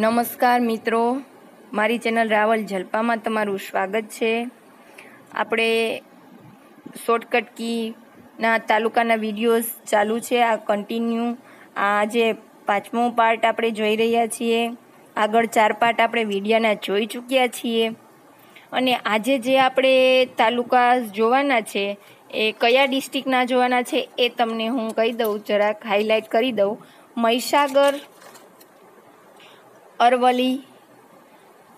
નમસ્કાર મિત્રો. મારી ચેનલ રાવલ જલપામાં તમારું સ્વાગત છે. આપણે શોર્ટકટ કીના તાલુકાના વિડીયોઝ ચાલુ છે. આ કન્ટિન્યુ આ જે પાંચમો પાર્ટ આપણે જોઈ રહ્યા છીએ. આગળ ચાર પાર્ટ આપણે વિડીયાના જોઈ ચૂક્યા છીએ. અને આજે જે આપણે તાલુકા જોવાના છે, એ કયા ડિસ્ટ્રિક્ટના જોવાના છે, એ તમને હું કહી દઉં. જરાક હાઇલાઇટ કરી દઉં. મહીસાગર અરવલ્લી,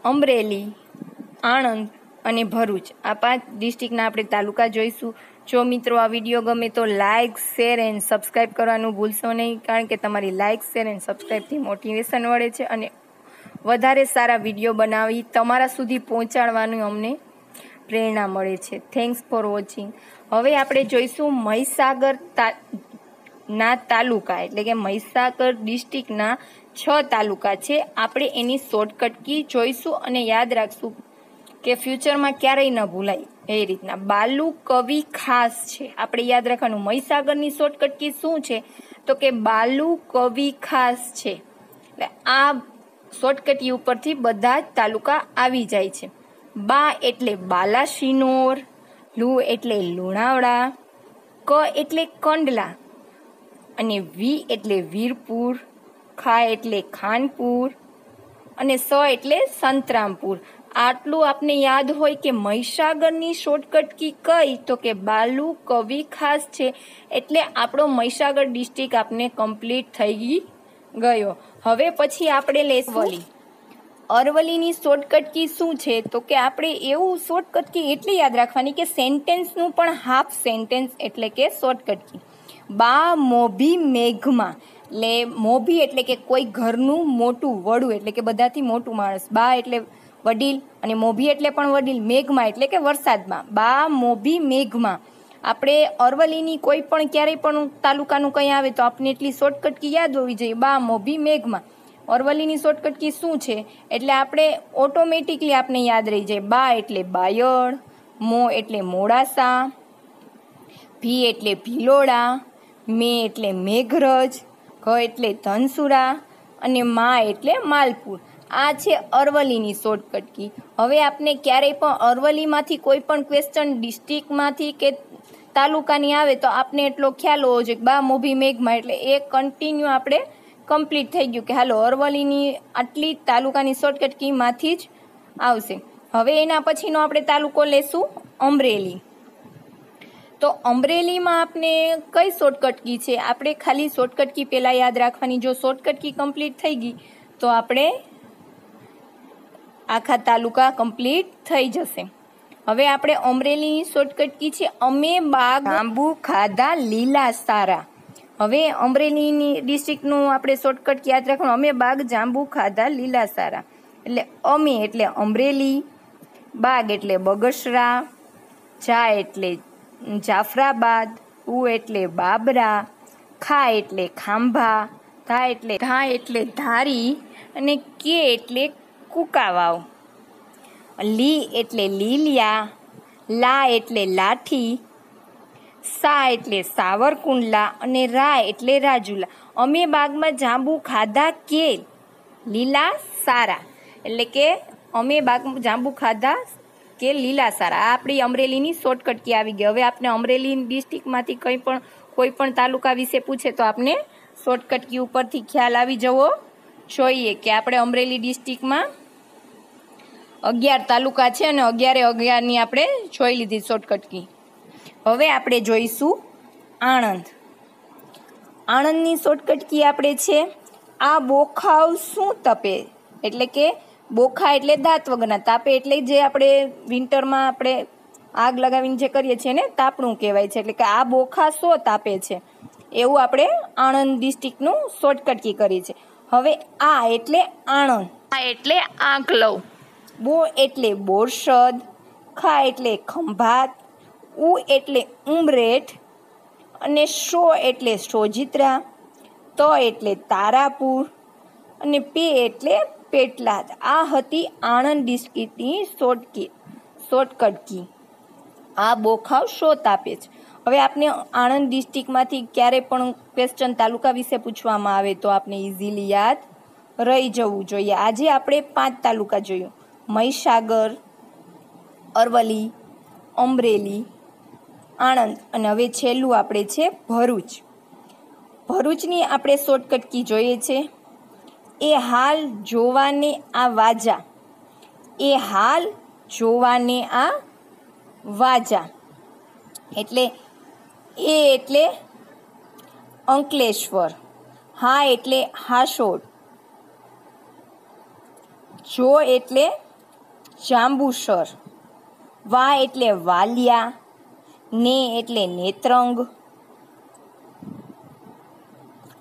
અમરેલી, આણંદ અને ભરૂચ. આ પાંચ ડિસ્ટ્રિક્ટના આપણે તાલુકા જોઈશું. જો મિત્રો આ વીડિયો ગમે તો લાઇક શેર એન્ડ સબસ્ક્રાઈબ કરવાનું ભૂલશો નહીં, કારણ કે તમારી લાઇક શેર એન્ડ સબસ્ક્રાઈબથી મોટિવેશન મળે છે અને વધારે સારા વીડિયો બનાવી તમારા સુધી પહોંચાડવાનું અમને પ્રેરણા મળે છે. થેન્ક્સ ફોર વોચિંગ હવે આપણે જોઈશું મહીસાગર તા ના તાલુકા એટલે કે મહીસાગર ડિસ્ટ્રિક્ટના છ તાલુકા છે. આપણે એની શોર્ટકટ કી જોઈશું અને યાદ રાખશું કે ફ્યુચરમાં ક્યારેય ન ભૂલાય એ રીતના. બાલુ કવિ ખાસ છે. આપણે યાદ રાખવાનું, મહીસાગરની શોર્ટકટ કી શું છે? તો કે બાલુ કવિ ખાસ છે. એટલે આ શોર્ટકટ ઉપરથી બધા જ તાલુકા આવી જાય છે. બા એટલે બાલાશિનોર, લુ એટલે લુણાવડા, ક એટલે કંડલા અને વી એટલે વીરપુર ખા એટલે ખાનપુર અને સ એટલે સંતરામપુર. આટલું આપને યાદ હોય કે મહીસાગરની શોર્ટકટ કી કઈ તો કે બાલુ કવિ ખાસ છે એટલે આપણો મહીસાગર ડિસ્ટ્રિક્ટ આપને કમ્પ્લીટ થઈ ગયો. હવે પછી આપણે લેશું અરવલ્લીની શોર્ટકટ કી શું છે? તો કે આપણે એવું શોર્ટકટ કી એટલી યાદ રાખવાની કે સેન્ટેન્સનું પણ હાફ સેન્ટેન્સ એટલે કે શોર્ટકટ કી. બા મોભી મેઘમાં. એટલે મોભી એટલે કે કોઈ ઘરનું મોટું વડું એટલે કે બધાથી મોટું માણસ. બા એટલે વડીલ અને મોભી એટલે પણ વડીલ. મેઘમાં એટલે કે વરસાદમાં. બા મોભી મેઘમાં. આપણે અરવલ્લીની કોઈ પણ ક્યારેય પણ તાલુકાનું કંઈ આવે તો આપણે એટલી શોર્ટકટ કી યાદ હોવી જોઈએ. બા મોભી મેઘમાં. અરવલ્લીની શોર્ટકટ કી શું છે? એટલે આપણે ઓટોમેટિકલી આપણે યાદ રહી જાય. બા એટલે બાયડ, મો એટલે મોડાસા, ભી એટલે ભીલોડા મે એટલે મેઘરજ, ઘ એટલે ધનસુરા અને મા એટલે માલપુર. આ છે અરવલ્લીની શોર્ટકટ કી હવે આપણે ક્યારેય પણ અરવલ્લીમાંથી કોઈ પણ ક્વેશ્ચન ડિસ્ટ્રિક્ટમાંથી કે તાલુકાની આવે તો આપને એટલો ખ્યાલ હોવો જોઈએ બા મોભી મેઘમાં એટલે એ કન્ટિન્યુ આપણે કમ્પ્લીટ થઈ ગયું કે હાલો અરવલ્લીની આટલી તાલુકાની શોર્ટકટ કીમાંથી જ આવશે. હવે એના પછીનો આપણે તાલુકો લેશું અમરેલી. તો અમરેલીમાં આપણે કઈ શોર્ટકટ કી છે? આપણે ખાલી શોર્ટકટ કી પહેલાં યાદ રાખવાની. જો શોર્ટકટ કી કમ્પ્લીટ થઈ ગઈ તો આપણે આખા તાલુકા કમ્પ્લીટ થઈ જશે. હવે આપણે અમરેલીની શોર્ટકટ કી છે. અમે બાગ આંબુ ખાધા લીલા સારા. હવે અમરેલીની ડિસ્ટ્રિક્ટનું આપણે શોર્ટકટ યાદ રાખવાનું. અમે બાગ જાંબુ ખાધા લીલા સારા. એટલે અમે એટલે અમરેલી બાગ એટલે બગસરા જા એટલે જાફરાબાદ, ઉ એટલે બાબરા, ખા એટલે ખાંભા, ધા એટલે ધા એટલે ધારી અને કે એટલે કુકાવાવ. લી એટલે લીલિયા, લા એટલે લાઠી, સા એટલે સાવરકુંડલા અને રા એટલે રાજુલા. અમે બાગમાં જાંબુ ખાધા કે? લીલા સારા. એટલે કે અમે બાગમાં જાંબુ ખાધા કે લીલા આ આપણી અમરેલીની શોર્ટકટ કી આવી ગઈ? હવે આપણે અમરેલી ડિસ્ટ્રિક્ટમાંથી કંઈ પણ, કોઈ પણ તાલુકા વિશે પૂછે તો આપણે શોર્ટકટ કી ઉપરથી ખ્યાલ આવી જવો જોઈએ કે આપણે અમરેલી ડિસ્ટ્રિક્ટમાં અગિયાર તાલુકા છે અને અગિયારે અગિયારની આપણે જોઈ લીધી શોર્ટકટ કી હવે આપણે જોઈશું આણંદ. આણંદની શોર્ટકટ કી આપણે છે? આ બોખાવ શું તપે? એટલે કે બોખા એટલે દાંત વગરના. તાપે એટલે જે આપણે વિન્ટરમાં આપણે આગ લગાવીને જે કરીએ છીએ ને તાપણું કહેવાય છે. એટલે કે આ બોખા શો તાપે છે. એવું આપણે આણંદ ડિસ્ટ્રિક્ટનું શોર્ટકટકી કરીએ કરી છે હવે આ એટલે આણંદ. આ એટલે આંક આંકલવ બો એટલે બોરસદ ખા એટલે ખંભાત ઉ એટલે ઉમરેઠ અને શો એટલે સોજિત્રા ત એટલે તારાપુર અને પે એટલે પેટલાદ આ હતી આણંદ ડિસ્ટ્રિક્ટની શોર્ટકી શોર્ટકટ કી આ બોખાવ શો તાપે છે. હવે આપને આણંદ ડિસ્ટ્રિક્ટમાંથી ક્યારે પણ ક્વેશ્ચન તાલુકા વિશે પૂછવામાં આવે તો આપને ઇઝીલી યાદ રહી જવું જોઈએ. આજે આપણે પાંચ તાલુકા જોયું. મહીસાગર, અરવલ્લી, અમરેલી, આણંદ અને હવે છેલ્લું આપણે છે ભરૂચ. ભરૂચની આપણે શોર્ટકટ કી જોઈએ છે. એ હાલ જોવાને આ વાજા. એ હાલ જોવાને આ વાજા. એટલે એ એટલે અંકલેશ્વર. હા એટલે હાસોડ જો એટલે જાંબુસર. વા એટલે વાલિયા. ને એટલે નેત્રંગ.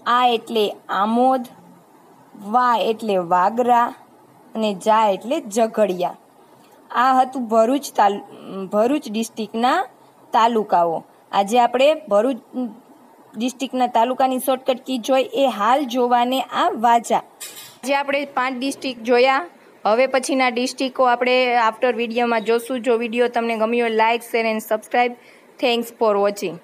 આ એટલે આમોદ. વા એટલે વાગરા અને જા એટલે ઝઘડિયા. આ હતું ભરૂચ તાલ, ભરૂચ ડિસ્ટ્રિક્ટના તાલુકાઓ. આજે આપણે ભરૂચ ડિસ્ટ્રિક્ટના તાલુકાની શોર્ટકટ કી જોઈ, એ હાલ જોવાને આ વાજા. આજે આપણે પાંચ ડિસ્ટ્રિક્ટ જોયા. હવે પછીના ડિસ્ટ્રિક્ટો આપણે આફ્ટર વિડીયોમાં જોશું. જો વીડિયો તમને ગમ્યો like share and subscribe thanks for watching